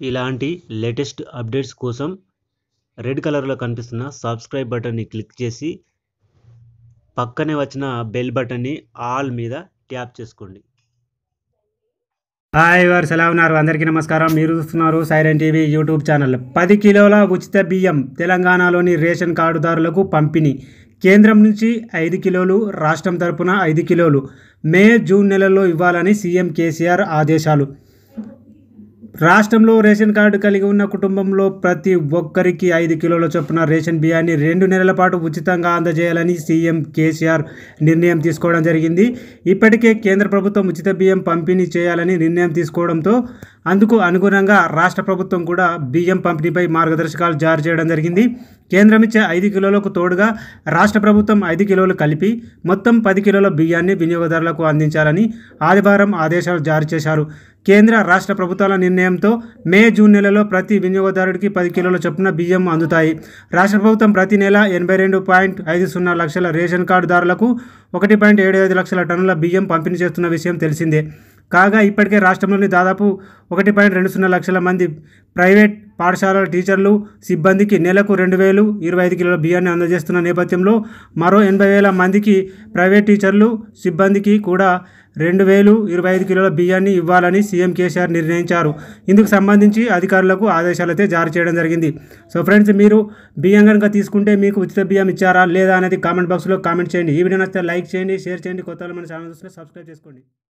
ఇలాంటి latest updates కోసం red కలర్లో కనిపిస్తున్న సబ్స్క్రైబ్ బటన్ని క్లిక్ చేసి పక్కనే వచ్చిన బెల్ బటన్ని ఆల్ మీద ట్యాప్ చేసుకోండి. హాయ్ వారు ఎలా ఉన్నారు? అందరికీ నమస్కారం. మీరు చూస్తున్నారు సైరన్ టీవీ యూట్యూబ్ ఛానల్. పది కిలోల ఉచిత బియ్యం తెలంగాణలోని రేషన్ కార్డుదారులకు పంపిణీ. కేంద్రం నుంచి ఐదు కిలోలు రాష్ట్రం తరపున ఐదు కిలోలు. మే జూన్ నెలల్లో ఇవ్వాలని సీఎం కేసీఆర్ ఆదేశాలు. రాష్ట్రంలో రేషన్ కార్డు కలిగి ఉన్న కుటుంబంలో ప్రతి ఒక్కరికి ఐదు కిలోల చొప్పున రేషన్ బియ్యాన్ని రెండు నెలల పాటు ఉచితంగా అందజేయాలని సీఎం కేసీఆర్ నిర్ణయం తీసుకోవడం జరిగింది. ఇప్పటికే కేంద్ర ప్రభుత్వం ఉచిత బియ్యం పంపిణీ చేయాలని నిర్ణయం తీసుకోవడంతో అందుకు అనుగుణంగా రాష్ట్ర ప్రభుత్వం కూడా బియ్యం పంపిణీపై మార్గదర్శకాలు జారీ చేయడం జరిగింది. కేంద్రం ఇచ్చే ఐదు కిలోలకు తోడుగా రాష్ట్ర ప్రభుత్వం ఐదు కిలోలు కలిపి మొత్తం పది కిలోల బియ్యాన్ని వినియోగదారులకు అందించాలని ఆదివారం ఆదేశాలు జారీ చేశారు. కేంద్ర రాష్ట్ర ప్రభుత్వాల నిర్ణయంతో మే జూన్ నెలలో ప్రతి వినియోగదారుడికి పది కిలోల చొప్పున బియ్యం అందుతాయి. రాష్ట్ర ప్రభుత్వం ప్రతి నెల ఎనభై రెండు పాయింట్ ఐదు సున్నా లక్షల రేషన్ కార్డుదారులకు ఒకటి పాయింట్ ఏడు ఐదు లక్షల టన్నుల బియ్యం పంపిణీ చేస్తున్న విషయం తెలిసిందే. కాగా ఇప్పటికే రాష్ట్రంలోని దాదాపు ఒకటి పాయింట్ రెండు సున్నా లక్షల మంది ప్రైవేట్ పాఠశాలల టీచర్లు సిబ్బందికి నెలకు రెండు వేలు ఇరవై ఐదు కిలోల బియ్యాన్ని అందజేస్తున్న నేపథ్యంలో మరో ఎనభై వేల మందికి ప్రైవేట్ టీచర్లు సిబ్బందికి కూడా రెండు వేలు ఇరవై ఐదు కిలోల బియ్యాన్ని ఇవ్వాలని సీఎం కేసీఆర్ నిర్ణయించారు. ఇందుకు సంబంధించి అధికారులకు ఆదేశాలైతే జారీ చేయడం జరిగింది. సో ఫ్రెండ్స్ మీరు బియ్యం కనుక తీసుకుంటే మీకు ఉచిత బియ్యం ఇచ్చారా లేదా అనేది కామెంట్ బాక్స్లో కామెంట్ చేయండి. ఈ వీడియో నచ్చితే లైక్ చేయండి షేర్ చేయండి. కొత్త మన ఛానల్ చూస్తే సబ్స్క్రైబ్ చేసుకోండి.